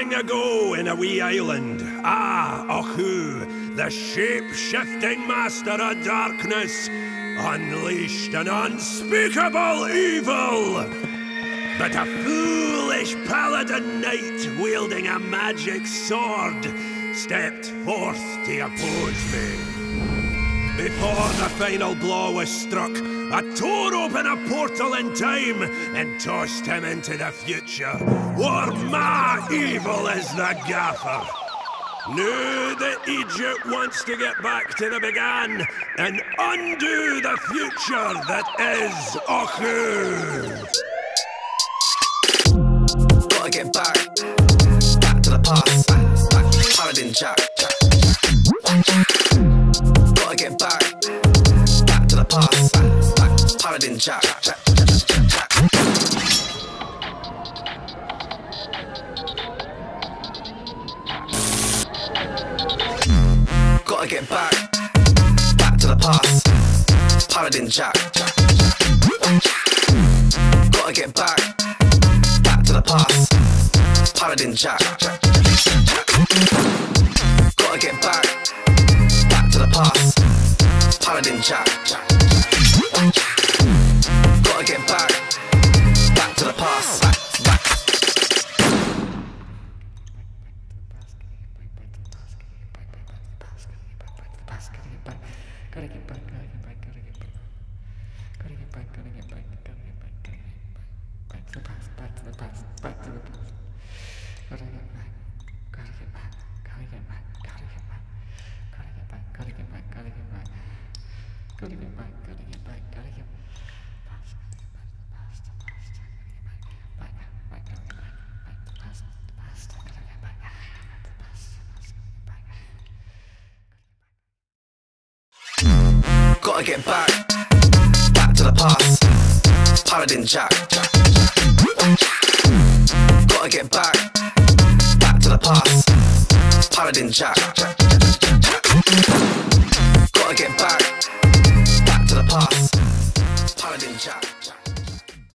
Long ago in a wee island, ah, Ochoo, the shape-shifting master of darkness, unleashed an unspeakable evil. But a foolish paladin knight wielding a magic sword stepped forth to oppose me. Before the final blow was struck, I tore open a portal in time and tossed him into the future, where my evil is the gaffer. Now that eejit wants to get back to the began and undo the future that is Ochoo. Gotta get back, back to the past, back, Paladin Jack. Paladin Jack. Gotta get back, back to the past, Paladin Jack. Gotta get back, back to the past, Paladin Jack. Gotta get back, back to the past, Paladin Jack. Gotta get back, gotta get back, gotta get back. Gotta get back, gotta get back, gotta get back, gotta get back. Gotta get Back Back to the past, back to the past, back to the past. Gotta get back, gotta get back, gotta get back, gotta get back. Gotta get back, gotta get back, gotta get back. Gotta get back, gotta get back, gotta get past, gotta get back, back to the past. Paladin Jack. Gotta get back, back to the past. Paladin Jack. Gotta get back.